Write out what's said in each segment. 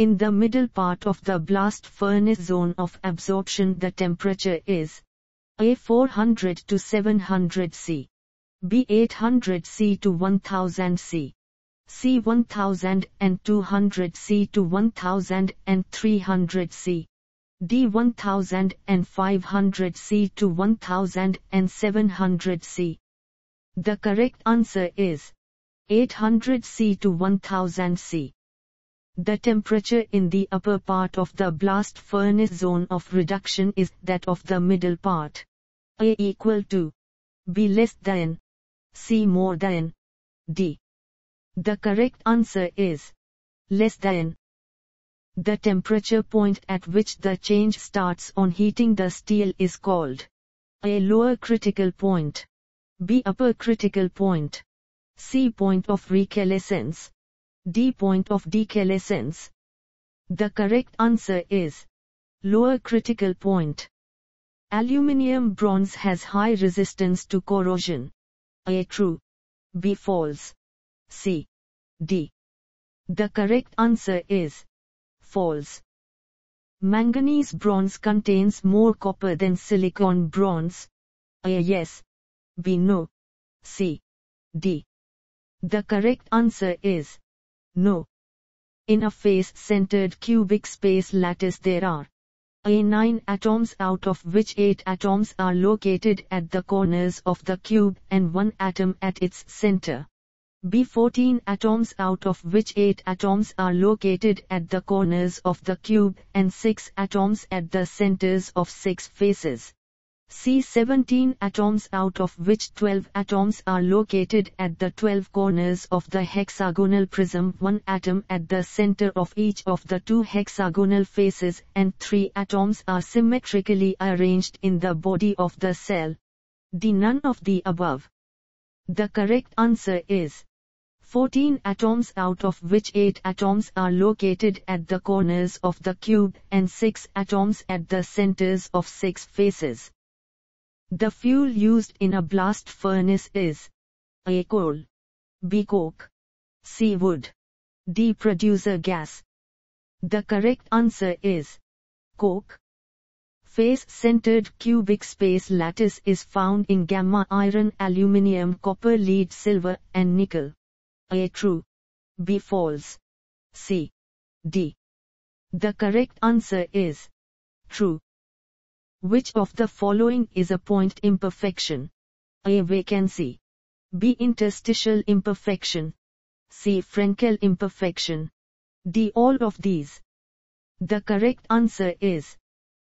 In the middle part of the blast furnace zone of absorption the temperature is A 400 to 700 C, B 800 C to 1000 C, C 1200 C to 1300 C, D 1500 C to 1700 C. The correct answer is 800 C to 1000 C. The temperature in the upper part of the blast furnace zone of reduction is that of the middle part. A equal to B less than C more than D. The correct answer is less than. The temperature point at which the change starts on heating the steel is called A lower critical point, B upper critical point, C point of recalescence, D point of decalescence. The correct answer is lower critical point. Aluminium bronze has high resistance to corrosion. A true. B false. C. D. The correct answer is false. Manganese bronze contains more copper than silicon bronze. A yes. B no. C. D. The correct answer is no. In a face-centered cubic space lattice there are a 9 atoms out of which 8 atoms are located at the corners of the cube and 1 atom at its center. B 14 atoms out of which 8 atoms are located at the corners of the cube and 6 atoms at the centers of 6 faces. C 17 atoms out of which 12 atoms are located at the 12 corners of the hexagonal prism, one atom at the center of each of the two hexagonal faces, and 3 atoms are symmetrically arranged in the body of the cell. D none of the above. The correct answer is 14 atoms out of which 8 atoms are located at the corners of the cube and 6 atoms at the centers of 6 faces. The fuel used in a blast furnace is A. Coal B. Coke C. Wood D. Producer gas The correct answer is Coke. Face-centered cubic space lattice is found in gamma iron aluminium copper lead silver and nickel. A. True B. False C. D. The correct answer is True. Which of the following is a point imperfection? A. Vacancy. B. Interstitial imperfection. C. Frenkel imperfection. D. All of these. The correct answer is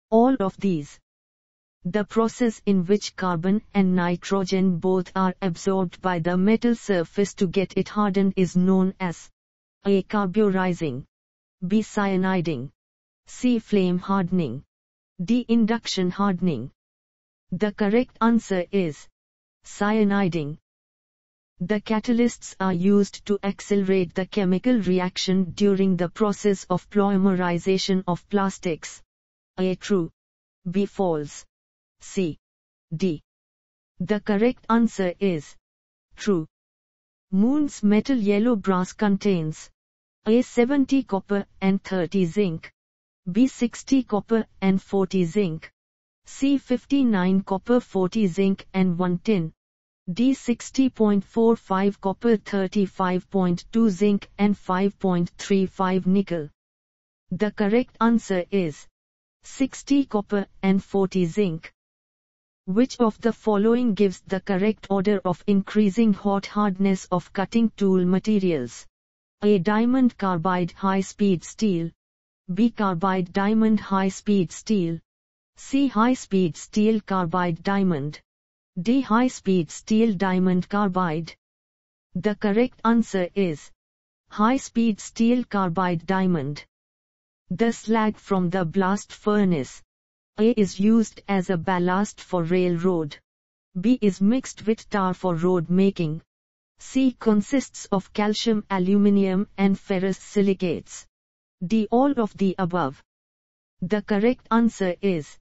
all of these. The process in which carbon and nitrogen both are absorbed by the metal surface to get it hardened is known as A. Carburizing B. Cyaniding C. Flame hardening D. Induction hardening. The correct answer is cyaniding. The catalysts are used to accelerate the chemical reaction during the process of polymerization of plastics. A. True. B. False. C. D. The correct answer is true. Muntz metal yellow brass contains A. 70 copper and 30 zinc. B60 copper and 40 zinc. C59 copper 40 zinc and 1 tin. D60.45 copper 35.2 zinc and 5.35 nickel. The correct answer is 60 copper and 40 zinc. Which of the following gives the correct order of increasing hot hardness of cutting tool materials? A diamond carbide high-speed steel, B carbide diamond high speed steel. C high speed steel carbide diamond. D high speed steel diamond carbide. The correct answer is high speed steel carbide diamond. The slag from the blast furnace. A is used as a ballast for railroad. B is mixed with tar for road making. C consists of calcium aluminium and ferrous silicates. D. All of the above. The correct answer is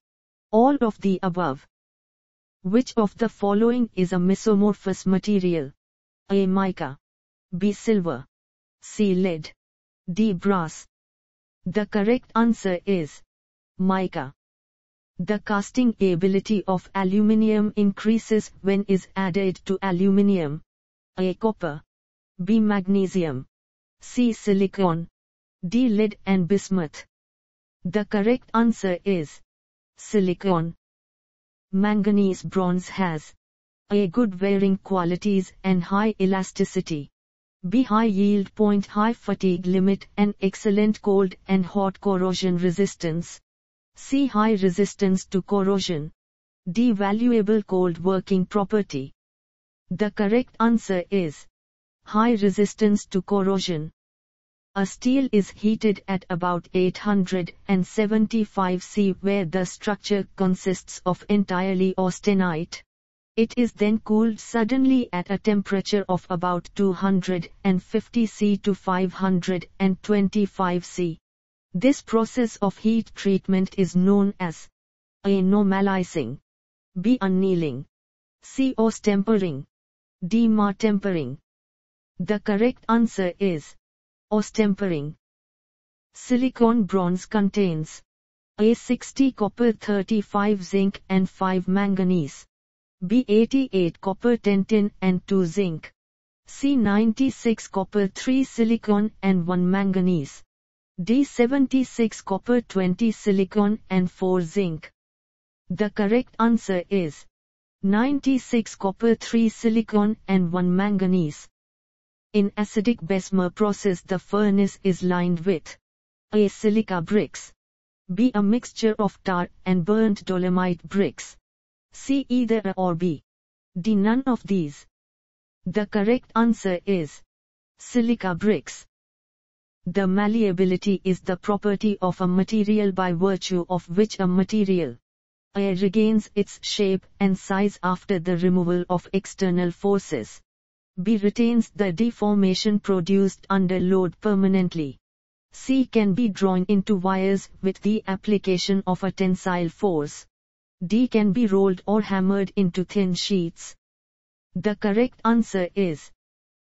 all of the above. Which of the following is a mesomorphous material? A. Mica. B. Silver. C. Lead. D. Brass. The correct answer is mica. The casting ability of aluminium increases when is added to aluminium. A. Copper. B. Magnesium. C. Silicon. D. Lead and bismuth. The correct answer is silicon. Manganese bronze has a good wearing qualities and high elasticity. B high yield point high fatigue limit and excellent cold and hot corrosion resistance. C high resistance to corrosion. D valuable cold working property. The correct answer is high resistance to corrosion. A steel is heated at about 875 C where the structure consists of entirely austenite. It is then cooled suddenly at a temperature of about 250 C to 525 C. This process of heat treatment is known as A. Normalizing B. Annealing C. Austempering D. Martempering The correct answer is Austempering. Silicon bronze contains A. 60 copper 35 zinc and 5 manganese B88 copper 10 tin and 2 zinc. C96 copper 3 silicon and 1 manganese. D76 copper 20 silicon and 4 zinc. The correct answer is 96 copper 3 silicon and 1 manganese. In acidic Bessemer process the furnace is lined with A. Silica bricks. B. A mixture of tar and burnt dolomite bricks. C either A or B. D none of these. The correct answer is silica bricks. The malleability is the property of a material by virtue of which a material A regains its shape and size after the removal of external forces. B retains the deformation produced under load permanently. C can be drawn into wires with the application of a tensile force. D can be rolled or hammered into thin sheets. The correct answer is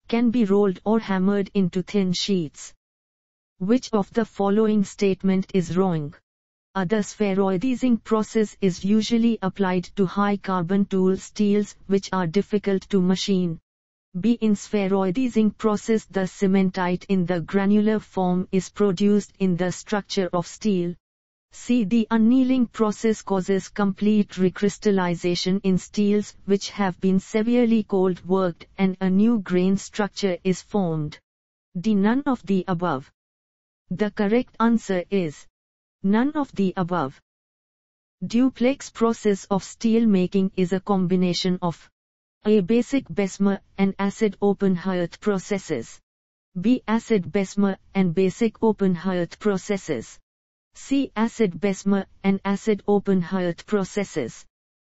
can be rolled or hammered into thin sheets. Which of the following statement is wrong? A the spheroidizing process is usually applied to high carbon tool steels which are difficult to machine. B in spheroidizing process the cementite in the granular form is produced in the structure of steel. See the annealing process causes complete recrystallization in steels which have been severely cold worked and a new grain structure is formed. D. None of the above. The correct answer is none of the above. Duplex process of steel making is a combination of A. Basic Bessemer and acid open hearth processes. B. Acid Bessemer and basic open hearth processes. C. Acid Bessemer and acid open hearth processes.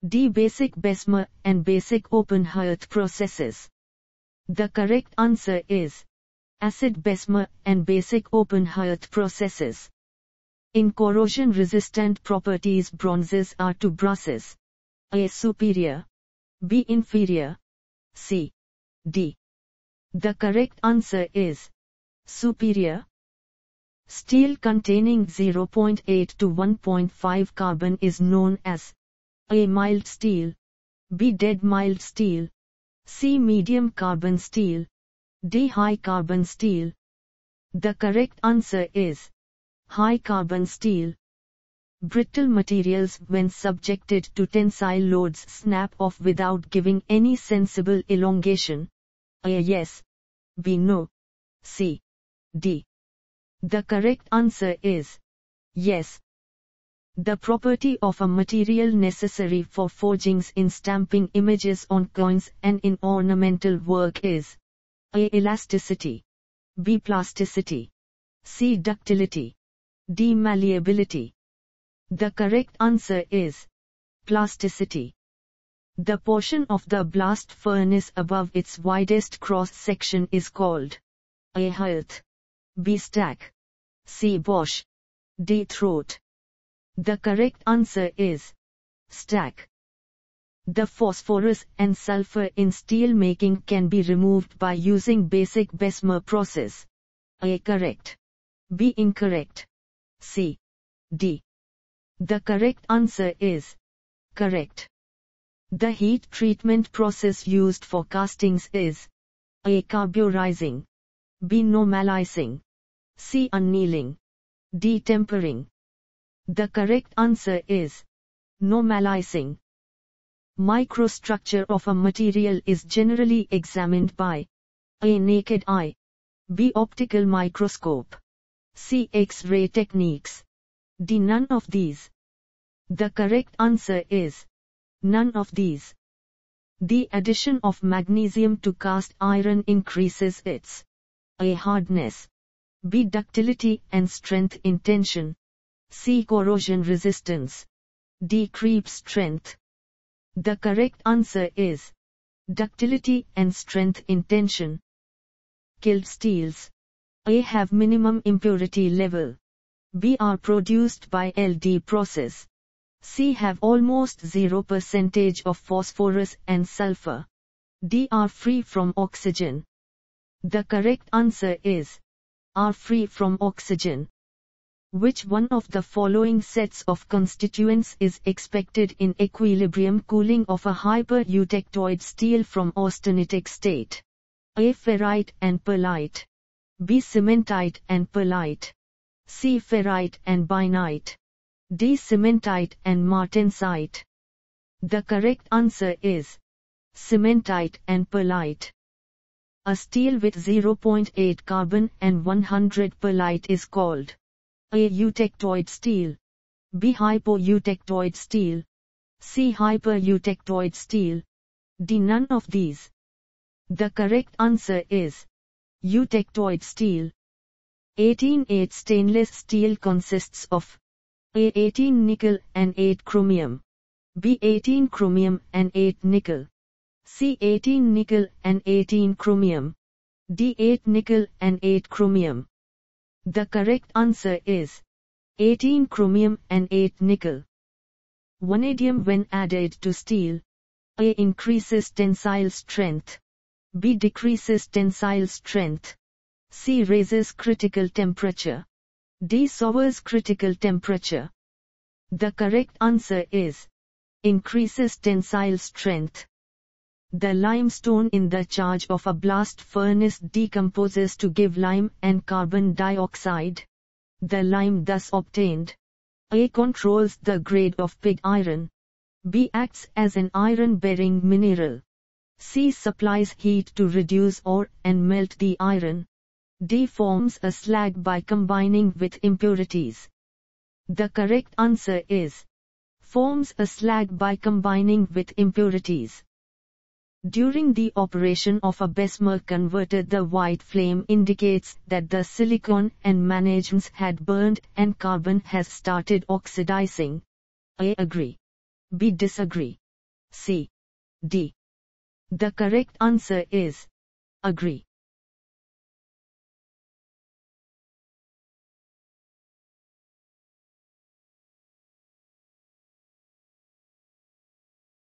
D. Basic Bessemer and basic open hearth processes. The correct answer is acid Bessemer and basic open hearth processes. In corrosion-resistant properties bronzes are to brasses. A. Superior. B. Inferior. C. D. The correct answer is superior. Steel containing 0.8 to 1.5 carbon is known as A. Mild steel. B. Dead mild steel. C. Medium carbon steel. D. High carbon steel. The correct answer is high carbon steel. Brittle materials when subjected to tensile loads snap off without giving any sensible elongation. A. Yes. B. No. C. D. The correct answer is yes. The property of a material necessary for forgings in stamping images on coins and in ornamental work is A. Elasticity B. Plasticity C. Ductility D. Malleability The correct answer is plasticity. The portion of the blast furnace above its widest cross section is called A. Hearth B. Stack. C. Bosh. D. Throat. The correct answer is stack. The phosphorus and sulfur in steel making can be removed by using basic Bessemer process. A. Correct. B. Incorrect. C. D. The correct answer is correct. The heat treatment process used for castings is A. Carburizing B. Normalizing C. Annealing D. Tempering The correct answer is normalizing. Microstructure of a material is generally examined by A. Naked eye B. Optical microscope C. X-ray techniques D. None of these. The correct answer is none of these. The addition of magnesium to cast iron increases its A. Hardness B. Ductility and strength in tension C. Corrosion resistance D. Creep strength The correct answer is ductility and strength in tension. Killed steels A. Have minimum impurity level B are produced by LD process. C have almost 0 percentage of phosphorus and sulfur. D are free from oxygen. The correct answer is are free from oxygen. Which one of the following sets of constituents is expected in equilibrium cooling of a hyper-eutectoid steel from austenitic state? A. Ferrite and pearlite. B. Cementite and pearlite. C. Ferrite and bainite. D. Cementite and martensite. The correct answer is cementite and pearlite. A steel with 0.8 carbon and 100 pearlite is called A. Eutectoid steel. B. Hypoeutectoid steel. C. Hypereutectoid steel. D. None of these. The correct answer is eutectoid steel. 18-8 stainless steel consists of A 18 nickel and 8 chromium, B 18 chromium and 8 nickel, C 18 nickel and 18 chromium, D 8 nickel and 8 chromium. The correct answer is 18 chromium and 8 nickel. Vanadium when added to steel A increases tensile strength, B decreases tensile strength. C raises critical temperature. D sours critical temperature. The correct answer is increases tensile strength. The limestone in the charge of a blast furnace decomposes to give lime and carbon dioxide. The lime thus obtained A controls the grade of pig iron. B acts as an iron-bearing mineral. C supplies heat to reduce ore and melt the iron. D forms a slag by combining with impurities. The correct answer is forms a slag by combining with impurities. During the operation of a Bessemer converter the white flame indicates that the silicon and manganese had burned and carbon has started oxidizing. A. Agree. B. Disagree. C. D. The correct answer is agree.